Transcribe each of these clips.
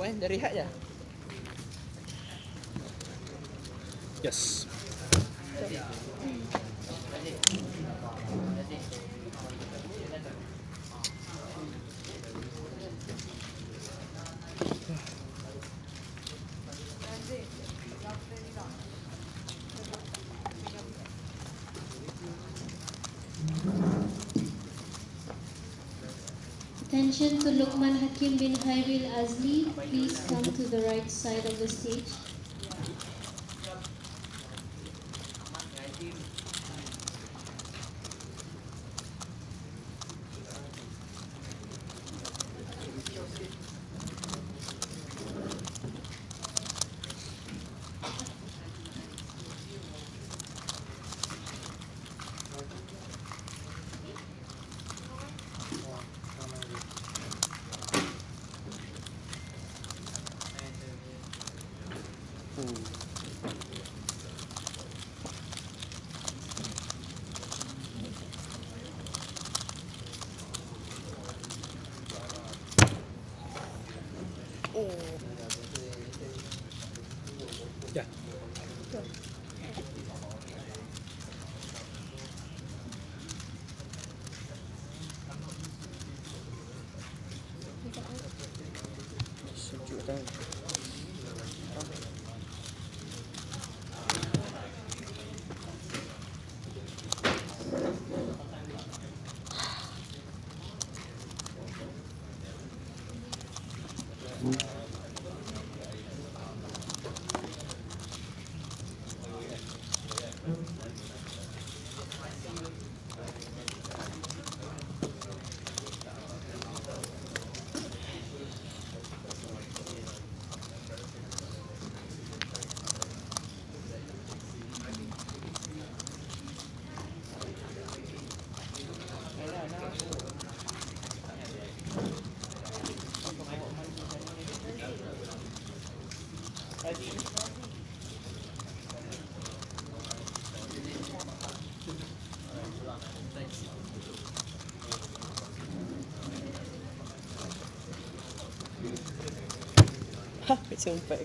Wan, dah rehat je? Yes. Attention to Lukman Hakim bin Hairil Azli. Please come to the right side of the stage. tem. Thank Ha, macam empat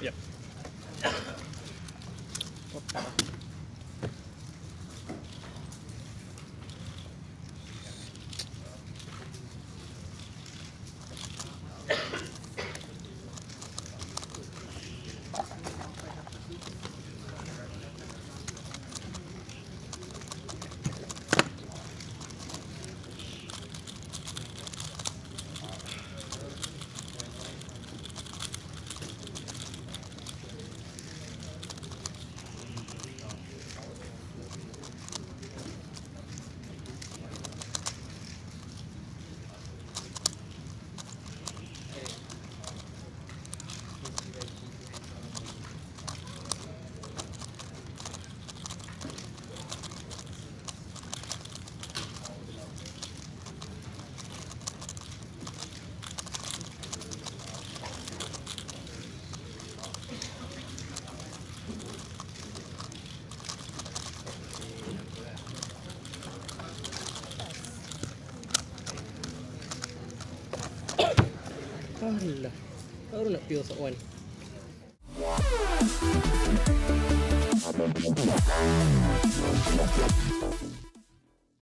ke? Ya. Alah. Baru nak pure sort one.